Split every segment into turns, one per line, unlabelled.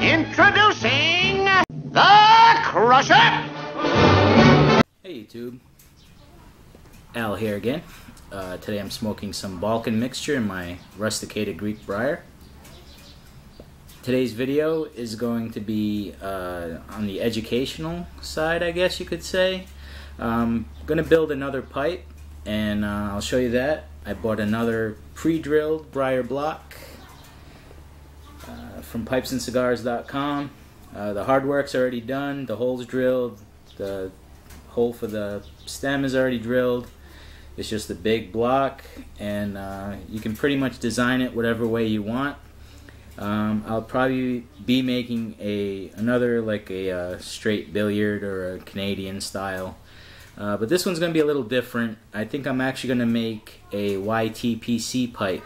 Introducing the Crusher!
Hey YouTube, Al here again. Uh, today I'm smoking some Balkan mixture in my rusticated Greek briar. Today's video is going to be uh, on the educational side, I guess you could say. I'm going to build another pipe and uh, I'll show you that. I bought another pre-drilled briar block uh, from pipesandcigars.com. Uh, the hard work's already done, the hole's drilled, the hole for the stem is already drilled. It's just a big block and uh, you can pretty much design it whatever way you want. Um, I'll probably be making a another like a uh, straight billiard or a Canadian style. Uh, but this one's going to be a little different. I think I'm actually going to make a YTPC pipe.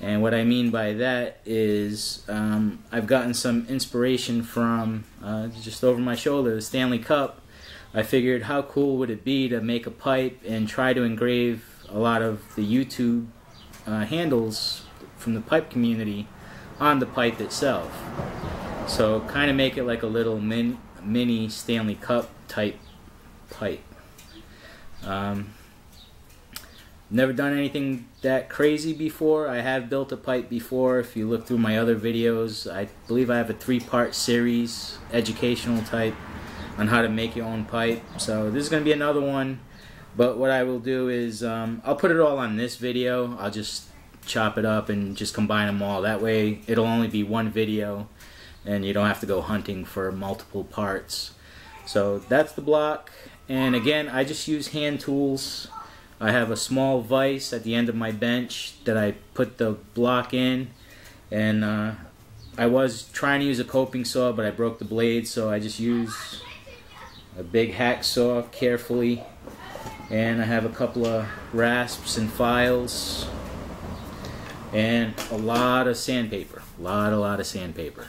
And what I mean by that is um, I've gotten some inspiration from uh, just over my shoulder, the Stanley Cup. I figured how cool would it be to make a pipe and try to engrave a lot of the YouTube uh, handles from the pipe community on the pipe itself. So kind of make it like a little min mini Stanley Cup type pipe. Um, never done anything that crazy before. I have built a pipe before. If you look through my other videos, I believe I have a three-part series, educational type, on how to make your own pipe. So this is going to be another one. But what I will do is um, I'll put it all on this video. I'll just chop it up and just combine them all. That way it'll only be one video and you don't have to go hunting for multiple parts. So that's the block. And again, I just use hand tools. I have a small vise at the end of my bench that I put the block in. And uh, I was trying to use a coping saw, but I broke the blade, so I just use a big hacksaw carefully. And I have a couple of rasps and files and a lot of sandpaper. A lot, a lot of sandpaper.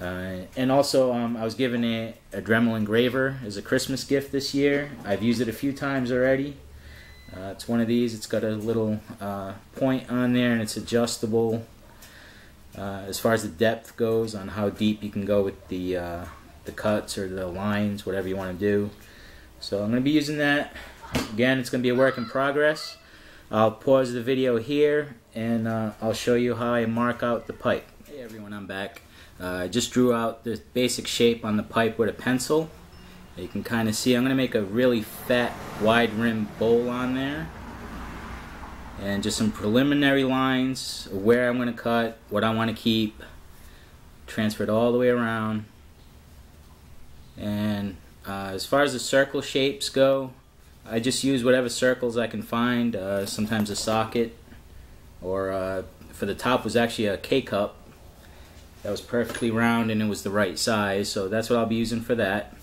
Uh, and also, um, I was given a, a Dremel engraver as a Christmas gift this year. I've used it a few times already. Uh, it's one of these. It's got a little uh, point on there, and it's adjustable uh, as far as the depth goes on how deep you can go with the uh, the cuts or the lines, whatever you want to do. So I'm going to be using that. Again, it's going to be a work in progress. I'll pause the video here and uh, I'll show you how I mark out the pipe. Hey everyone, I'm back. Uh, I just drew out the basic shape on the pipe with a pencil. You can kind of see I'm going to make a really fat wide rim bowl on there. And just some preliminary lines where I'm going to cut, what I want to keep. Transfer it all the way around. And uh, as far as the circle shapes go, I just use whatever circles I can find. Uh, sometimes a socket, or uh, for the top was actually a K-cup that was perfectly round and it was the right size. So that's what I'll be using for that.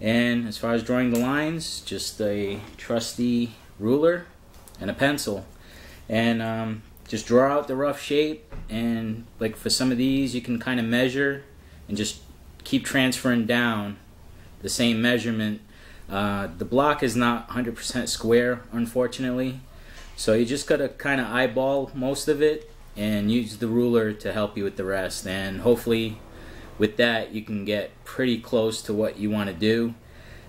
And as far as drawing the lines, just a trusty ruler and a pencil. And um, just draw out the rough shape. And like for some of these, you can kind of measure and just keep transferring down the same measurement uh, the block is not 100% square, unfortunately. So you just gotta kind of eyeball most of it and use the ruler to help you with the rest. And hopefully with that you can get pretty close to what you want to do.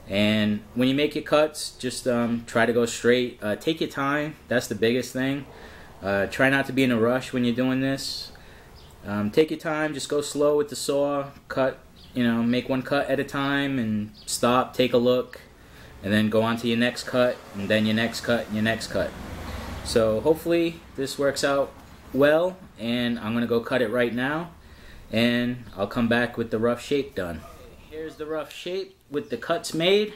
And when you make your cuts, just um, try to go straight. Uh, take your time. That's the biggest thing. Uh, try not to be in a rush when you're doing this. Um, take your time. Just go slow with the saw. Cut, you know, make one cut at a time and stop. Take a look and then go on to your next cut and then your next cut and your next cut so hopefully this works out well and I'm gonna go cut it right now and I'll come back with the rough shape done. Here's the rough shape with the cuts made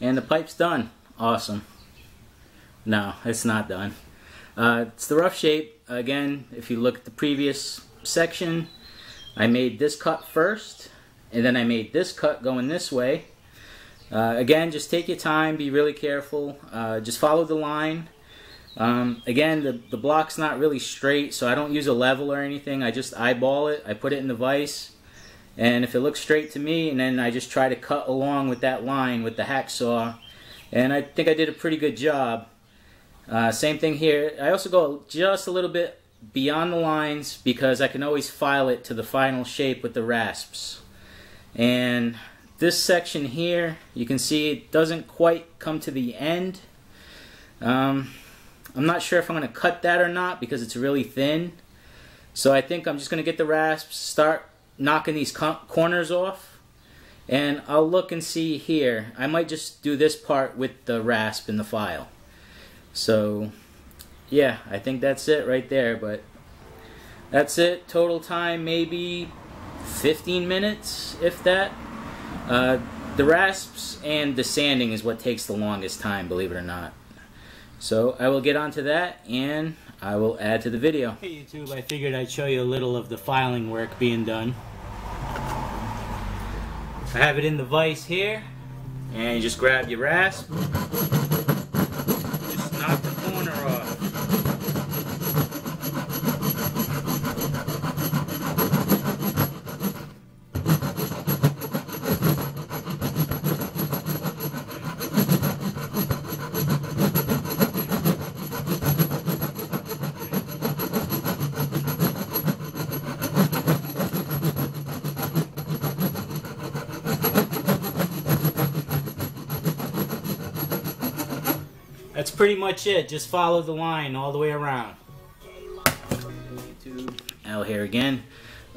and the pipe's done. Awesome. No it's not done. Uh, it's the rough shape. Again if you look at the previous section I made this cut first and then I made this cut going this way. Uh, again, just take your time, be really careful, uh, just follow the line. Um, again, the, the block's not really straight, so I don't use a level or anything. I just eyeball it, I put it in the vise, and if it looks straight to me, and then I just try to cut along with that line with the hacksaw, and I think I did a pretty good job. Uh, same thing here. I also go just a little bit beyond the lines because I can always file it to the final shape with the rasps. And this section here, you can see it doesn't quite come to the end. Um, I'm not sure if I'm going to cut that or not because it's really thin. So I think I'm just going to get the rasps, start knocking these corners off. And I'll look and see here. I might just do this part with the rasp in the file. So yeah, I think that's it right there. But that's it. Total time maybe 15 minutes, if that. Uh, the rasps and the sanding is what takes the longest time, believe it or not. So I will get onto that and I will add to the video. Hey YouTube, I figured I'd show you a little of the filing work being done. I have it in the vise here and you just grab your rasp That's pretty much it. Just follow the line all the way around. Al here again.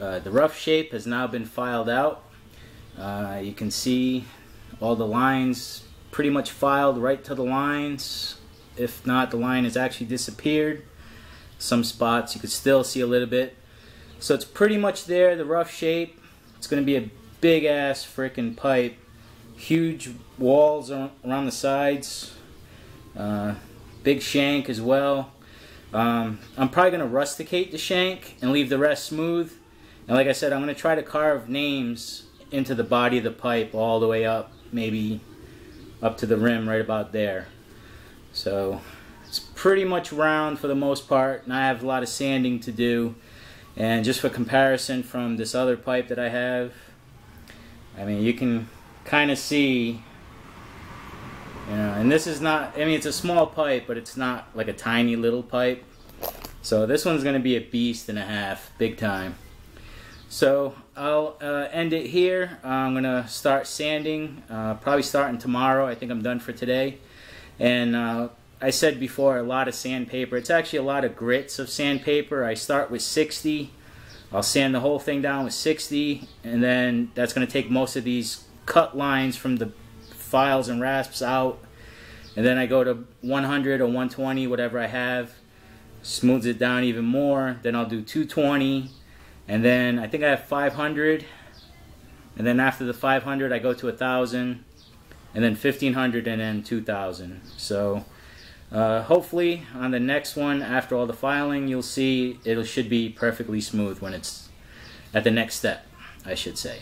Uh, the rough shape has now been filed out. Uh, you can see all the lines pretty much filed right to the lines. If not, the line has actually disappeared. Some spots you could still see a little bit. So it's pretty much there, the rough shape. It's going to be a big ass freaking pipe. Huge walls around the sides. Uh, big shank as well. Um, I'm probably going to rusticate the shank and leave the rest smooth. And like I said, I'm going to try to carve names into the body of the pipe all the way up, maybe up to the rim right about there. So it's pretty much round for the most part, and I have a lot of sanding to do. And just for comparison from this other pipe that I have, I mean, you can kind of see know, and this is not, I mean, it's a small pipe, but it's not like a tiny little pipe. So this one's going to be a beast and a half, big time. So I'll uh, end it here. I'm going to start sanding, uh, probably starting tomorrow. I think I'm done for today. And uh, I said before, a lot of sandpaper. It's actually a lot of grits of sandpaper. I start with 60. I'll sand the whole thing down with 60. And then that's going to take most of these cut lines from the files and rasps out. And then I go to 100 or 120, whatever I have. Smooths it down even more. Then I'll do 220. And then I think I have 500. And then after the 500, I go to 1,000. And then 1,500 and then 2,000. So uh, hopefully on the next one, after all the filing, you'll see it should be perfectly smooth when it's at the next step, I should say.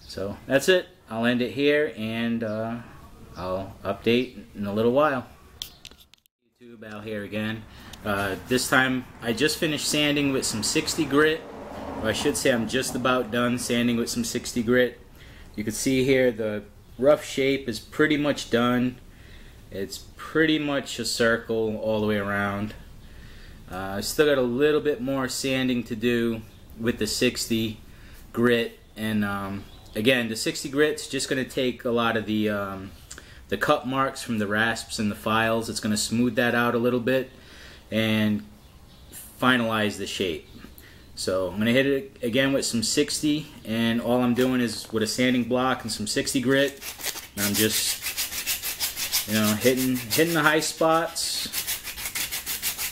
So that's it. I'll end it here and uh, I'll update in a little while. YouTube Al here again. Uh, this time I just finished sanding with some 60 grit. Or I should say I'm just about done sanding with some 60 grit. You can see here the rough shape is pretty much done. It's pretty much a circle all the way around. Uh, I still got a little bit more sanding to do with the 60 grit and um, again, the 60 grit's just going to take a lot of the um, the cut marks from the rasps and the files. It's going to smooth that out a little bit and finalize the shape. So I'm going to hit it again with some 60 and all I'm doing is with a sanding block and some 60 grit and I'm just you know hitting hitting the high spots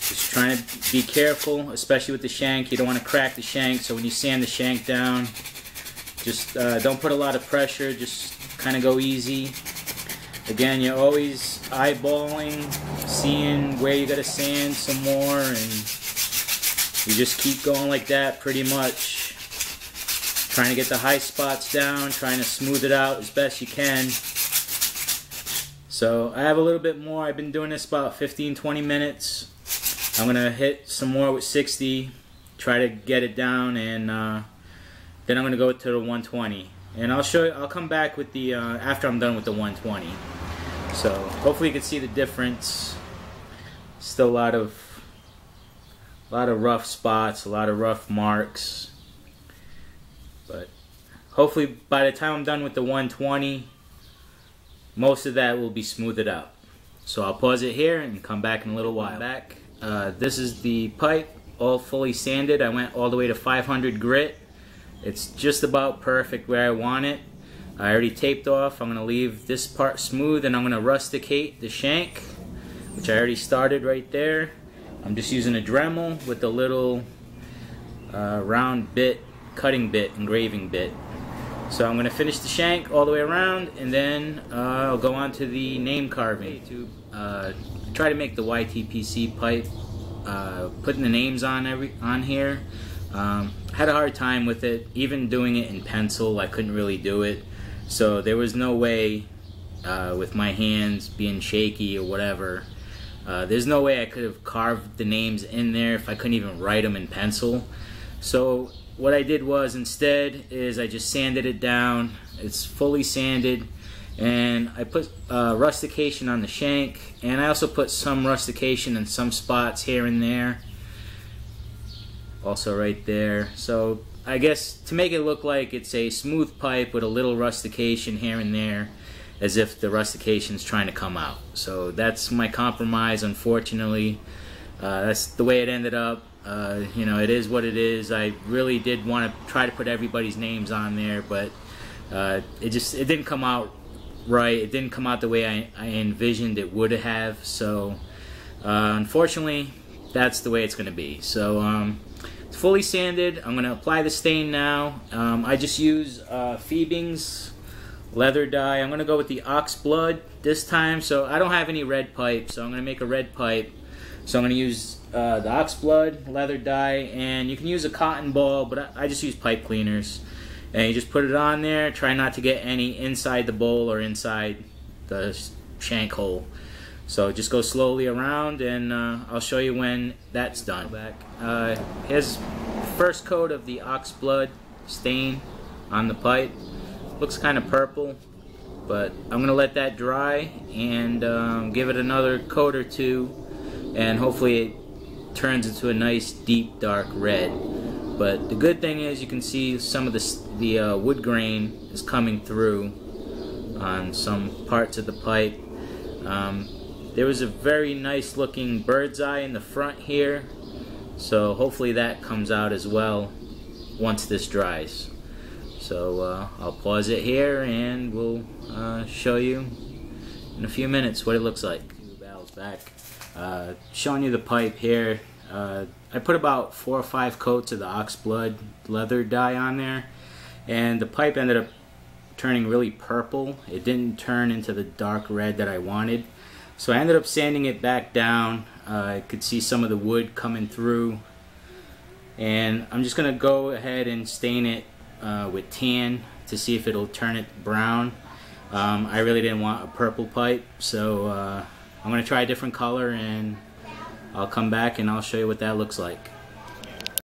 just trying to be careful especially with the shank you don't want to crack the shank so when you sand the shank down just uh, don't put a lot of pressure, just kind of go easy. Again, you're always eyeballing, seeing where you gotta sand some more, and you just keep going like that pretty much. Trying to get the high spots down, trying to smooth it out as best you can. So I have a little bit more. I've been doing this about 15-20 minutes. I'm gonna hit some more with 60, try to get it down and uh, then I'm gonna go to the 120, and I'll show. You, I'll come back with the uh, after I'm done with the 120. So hopefully you can see the difference. Still a lot of a lot of rough spots, a lot of rough marks. But hopefully by the time I'm done with the 120, most of that will be smoothed out. So I'll pause it here and come back in a little while. Back. Uh, this is the pipe, all fully sanded. I went all the way to 500 grit. It's just about perfect where I want it. I already taped off. I'm going to leave this part smooth and I'm going to rusticate the shank, which I already started right there. I'm just using a Dremel with a little uh, round bit, cutting bit, engraving bit. So I'm going to finish the shank all the way around and then uh, I'll go on to the name carving. Uh, try to make the YTPC pipe, uh, putting the names on every on here. Um, had a hard time with it, even doing it in pencil, I couldn't really do it. So there was no way uh, with my hands being shaky or whatever. Uh, there's no way I could have carved the names in there if I couldn't even write them in pencil. So what I did was instead is I just sanded it down. It's fully sanded and I put uh, rustication on the shank and I also put some rustication in some spots here and there also right there. So I guess to make it look like it's a smooth pipe with a little rustication here and there as if the rustication is trying to come out. So that's my compromise unfortunately. Uh, that's the way it ended up. Uh, you know it is what it is. I really did want to try to put everybody's names on there but uh, it just it didn't come out right. It didn't come out the way I, I envisioned it would have. So uh, unfortunately that's the way it's gonna be. So um, fully sanded. I'm going to apply the stain now. Um, I just use uh, Fiebing's leather dye. I'm going to go with the ox blood this time. So I don't have any red pipe, so I'm going to make a red pipe. So I'm going to use uh, the ox blood leather dye, and you can use a cotton ball, but I, I just use pipe cleaners. And you just put it on there. Try not to get any inside the bowl or inside the shank hole. So just go slowly around and uh, I'll show you when that's done. Back. Uh, here's first coat of the ox blood stain on the pipe. Looks kind of purple, but I'm going to let that dry and um, give it another coat or two and hopefully it turns into a nice deep dark red. But the good thing is you can see some of the, the uh, wood grain is coming through on some parts of the pipe. Um, there was a very nice looking bird's eye in the front here. So hopefully that comes out as well once this dries. So uh, I'll pause it here and we'll uh, show you in a few minutes what it looks like. Back. Uh, showing you the pipe here. Uh, I put about four or five coats of the ox blood leather dye on there and the pipe ended up turning really purple. It didn't turn into the dark red that I wanted. So I ended up sanding it back down. Uh, I could see some of the wood coming through. And I'm just going to go ahead and stain it uh, with tan to see if it'll turn it brown. Um, I really didn't want a purple pipe, so uh, I'm going to try a different color and I'll come back and I'll show you what that looks like.